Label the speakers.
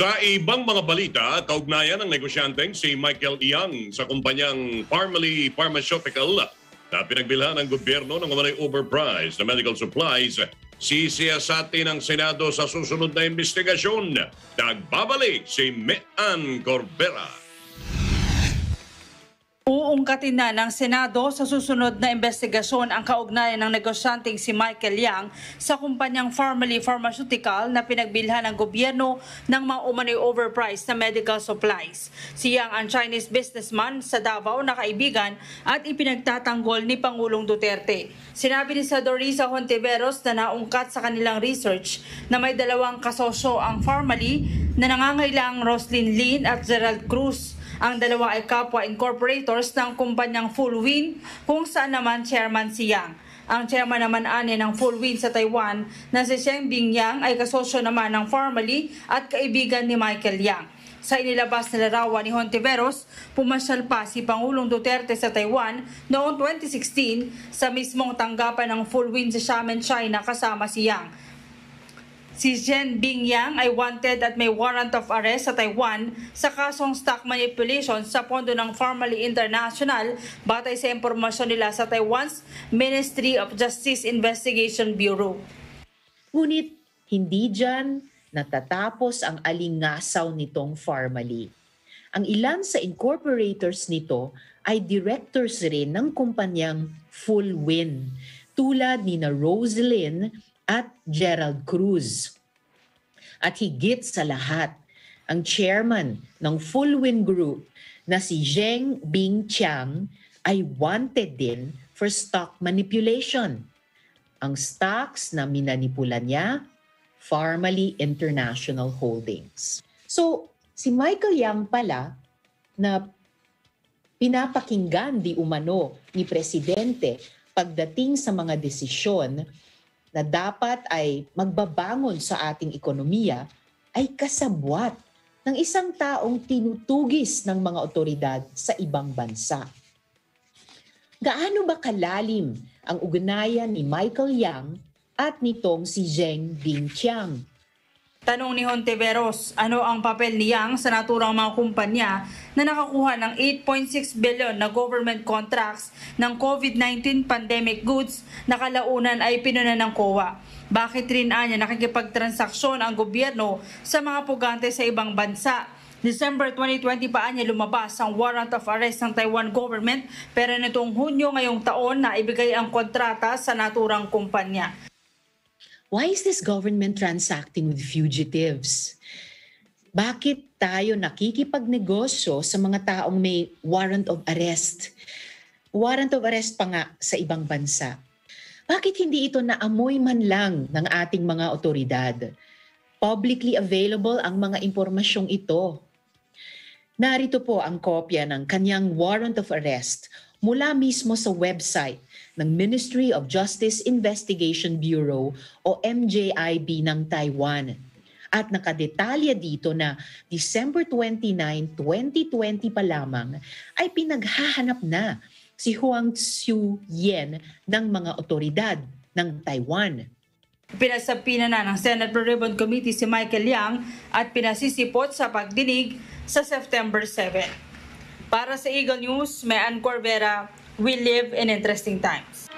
Speaker 1: Sa ibang mga balita, kaugnayan ng negosyanteng si Michael Young sa kumpanyang Pharmaly Pharmaceutical na pinagbilhan ng gobyerno ng umanay overpriced na medical supplies sisiyasati ng Senado sa susunod na investigasyon. Nagbabalik si Mean Corbera.
Speaker 2: Uungkatin na ng Senado sa susunod na investigasyon ang kaugnayan ng negosyanteng si Michael Yang sa kumpanyang Pharmaly Pharmaceutical na pinagbilhan ng gobyerno ng mga umano'y overpriced na medical supplies. Si Yang ang Chinese businessman sa Davao na kaibigan at ipinagtatanggol ni Pangulong Duterte. Sinabi ni Sadorisa Hontiveros na naungkat sa kanilang research na may dalawang kasosyo ang Pharmaly na nangangailang Roslyn Lin at Gerald Cruz ang dalawa ay kapwa incorporators ng kumpanyang Full Win kung saan naman chairman si Yang. Ang chairman naman ani ng Full Win sa Taiwan na si Sheng Bingyang ay kasosyo naman ng Formally at kaibigan ni Michael Yang. Sa inilabas na larawan ni Hontiveros, pumasyal pa si Pangulong Duterte sa Taiwan noong 2016 sa mismong tanggapan ng Full Win sa Xiamen, China kasama si Yang. Si Zhen Bingyang ay wanted at may warrant of arrest sa Taiwan sa kasong stock manipulation sa pondo ng Formally International batay sa impormasyon nila sa Taiwan's Ministry of Justice Investigation Bureau.
Speaker 3: Ngunit hindi dyan natatapos ang alingasaw nitong Formally. Ang ilan sa incorporators nito ay directors rin ng kumpanyang Full Win, tulad ni na Roselyn at Gerald Cruz. At higit sa lahat, ang chairman ng Full Win Group na si Zheng Bing Chiang ay wanted din for stock manipulation. Ang stocks na minanipula niya, Farmally International Holdings. So, si Michael Yang pala na pinapakinggan di umano ni Presidente pagdating sa mga desisyon na dapat ay magbabangon sa ating ekonomiya ay kasabwat ng isang taong tinutugis ng mga otoridad sa ibang bansa. Gaano ba kalalim ang ugnayan ni Michael Yang at nitong si Zheng Bingqiang?
Speaker 2: Tanong ni Hontiveros, ano ang papel ni Yang sa naturang mga kumpanya na nakakuha ng 8.6 billion na government contracts ng COVID-19 pandemic goods na kalaunan ay pinuna ng COA? Bakit rin anya nakikipagtransaksyon ang gobyerno sa mga pugante sa ibang bansa? December 2020 pa niya lumabas ang warrant of arrest ng Taiwan government pero nitong Hunyo ngayong taon na ibigay ang kontrata sa naturang kumpanya.
Speaker 3: Why is this government transacting with fugitives? Bakit tayo nakikipagnegosyo sa mga taong may warrant of arrest? Warrant of arrest pa nga sa ibang bansa. Bakit hindi ito naamoy man lang ng ating mga otoridad? Publicly available ang mga impormasyong ito. Narito po ang kopya ng kanyang warrant of arrest mula mismo sa website ng Ministry of Justice Investigation Bureau o MJIB ng Taiwan. At nakadetalya dito na December 29, 2020 pa lamang ay pinaghahanap na si Huang Xiu Yen ng mga otoridad ng Taiwan.
Speaker 2: Pinasapina na ng Senate Blue Ribbon Committee si Michael Yang at pinasisipot sa pagdinig sa September 7. Para sa Eagle News, may Ann Corvera, we live in interesting times.